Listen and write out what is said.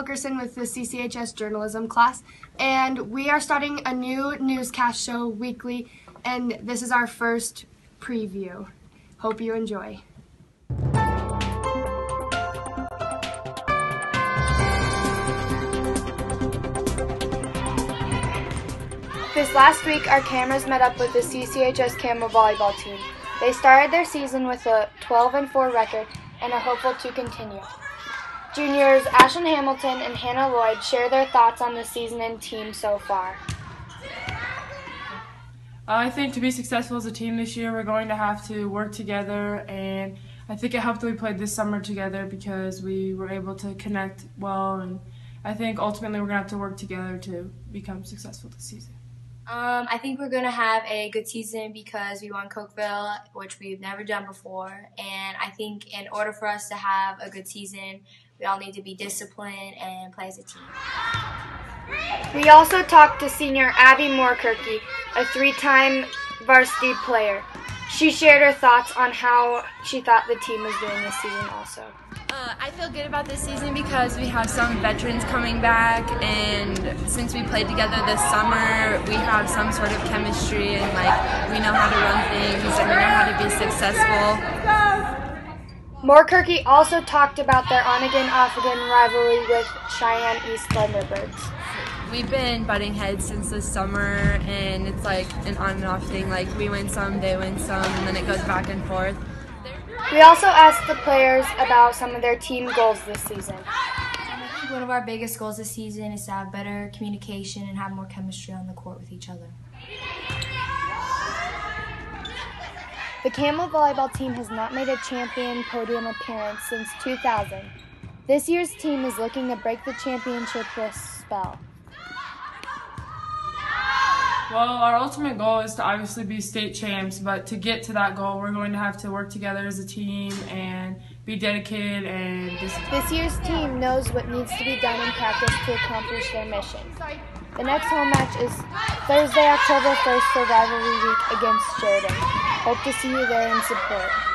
Wilkerson with the CCHS journalism class, and we are starting a new newscast show weekly, and this is our first preview. Hope you enjoy. This last week, our cameras met up with the CCHS Camel volleyball team. They started their season with a 12 and 4 record and are hopeful to continue. Juniors Ashton Hamilton and Hannah Lloyd share their thoughts on the season and team so far. I think to be successful as a team this year, we're going to have to work together, and I think it helped that we played this summer together because we were able to connect well, and I think ultimately we're going to have to work together to become successful this season. Um, I think we're going to have a good season because we won Cokeville, which we've never done before. And I think in order for us to have a good season, we all need to be disciplined and play as a team. We also talked to senior Abby Moorkirky, a three time varsity player. She shared her thoughts on how she thought the team was doing this season also. Uh, I feel good about this season because we have some veterans coming back, and since we played together this summer, we have some sort of chemistry, and like we know how to run things, and we know how to be successful. Moorkirky also talked about their on-again, off-again rivalry with Cheyenne East Thunderbirds. We've been butting heads since this summer, and it's like an on and off thing. Like we win some, they win some, and then it goes back and forth. We also asked the players about some of their team goals this season. I think one of our biggest goals this season is to have better communication and have more chemistry on the court with each other. The Camel volleyball team has not made a champion podium appearance since 2000. This year's team is looking to break the championship spell. Well, our ultimate goal is to obviously be state champs, but to get to that goal, we're going to have to work together as a team and be dedicated and disciplined. This year's team knows what needs to be done in practice to accomplish their mission. The next home match is Thursday, October 1st for Rivalry Week against Sheridan. Hope to see you there in support.